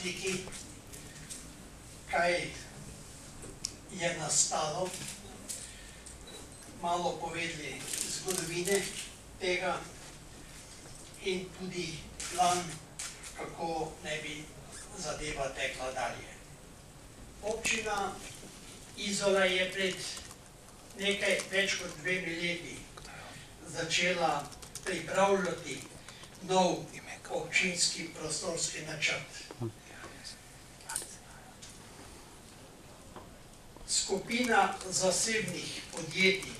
sliki, kaj je nastalo, malo povedali zgodovine tega in tudi plan, kako ne bi zadeva tekla dalje. Občina Izola je pred nekaj več kot dvemi leti začela pripravljati nov občinski prostorski načrt. Skupina zasebnih podjetij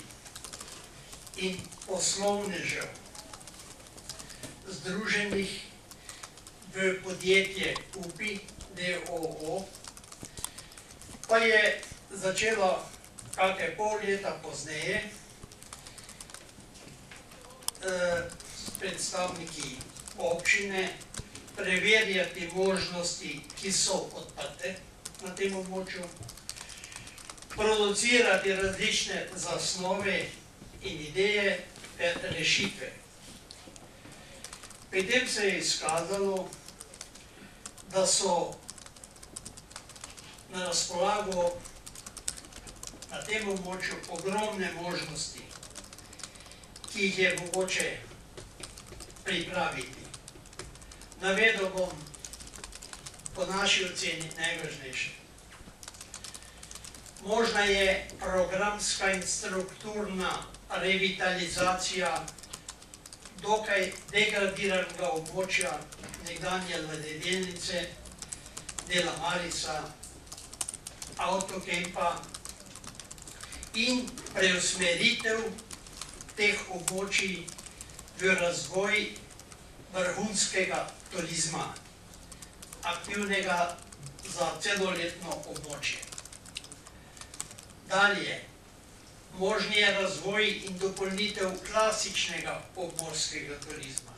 in poslovnežev združenih v podjetje UPI d.o.o. pa je začela kakšne pol leta pozneje s predstavniki občine preverjati možnosti, ki so odprte na tem območju, producirati različne zasnove in ideje ter rešitve. Pri tem se je izkazalo, da so na razpolago na tem območju ogromne možnosti, ki jih je mogoče pripraviti. Navedel bom po naši oceni najvažnejše. Možna je programska in strukturna revitalizacija dokaj degradiranega območja nekdanje ladjedelnice, dela Marisa, avtokempa in preusmeritev teh območij v razvoj vrhunskega turizma, aktivnega za celoletno območje. Dalje, možen je razvoj in dopolnitev klasičnega obmorskega turizma,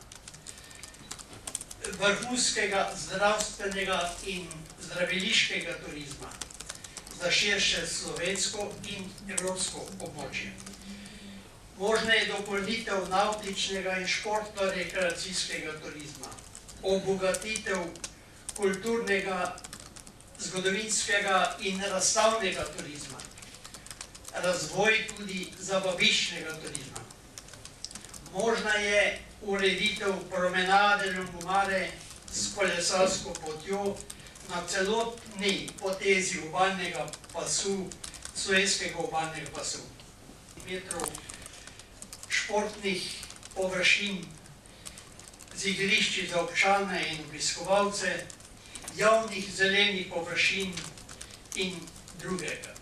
vrhunskega zdravstvenega in zdraviliškega turizma za širše slovensko in evropsko območje. Možna je dopolnitev navtičnega in športno-rekreacijskega turizma, obogatitev kulturnega, zgodovinskega in razstavnega turizma, razvoj tudi zabaviščnega turizma. Možna je ureditev promenade Ljubomare s kolesarsko potjo na celotni potezi obalnega pasu, slovenskega obalnega pasu. Metrov športnih površin z igrišči za občane in obiskovalce, javnih zelenih površin in drugega.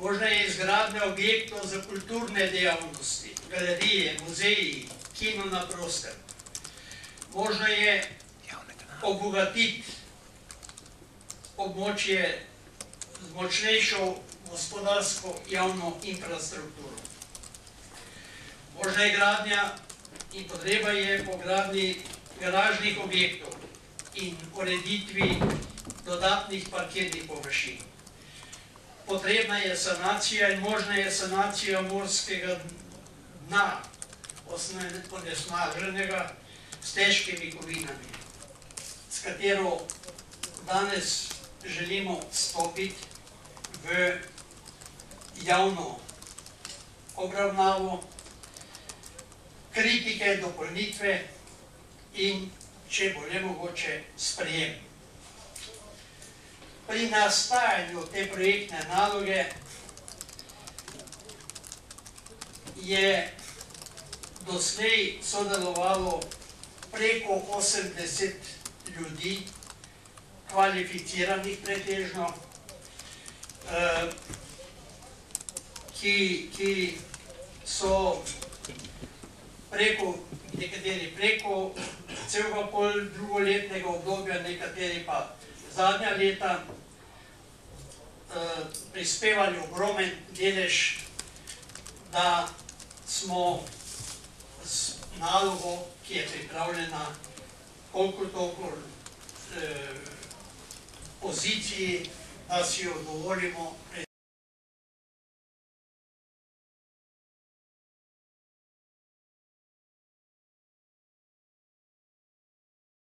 Možna je izgradnja objektov za kulturne dejavnosti, galerije, muzeji, kino na prostem. Možno je obogatiti območje z močnejšo gospodarsko javno infrastrukturo. Možna je gradnja in potreba je po gradnji garažnih objektov in ureditvi dodatnih parkirnih površin. Potrebna je sanacija in možna je sanacija morskega dna, onesnaženega s težkimi kovinami, s katero danes želimo stopiti v javno obravnavo, kritike, dopolnitve in, če bo le mogoče, sprejem. Pri nastajanju te projektne naloge je doslej sodelovalo preko osemdeset ljudi, kvalificiranih pretežno, ki so preko, nekateri preko celega pol drugoletnega obdobja, nekateri pa zadnja leta prispevali ogromen delež, da smo z nalogo, ki je pripravljena, kolikor toliko poziciji, da si jo dovolimo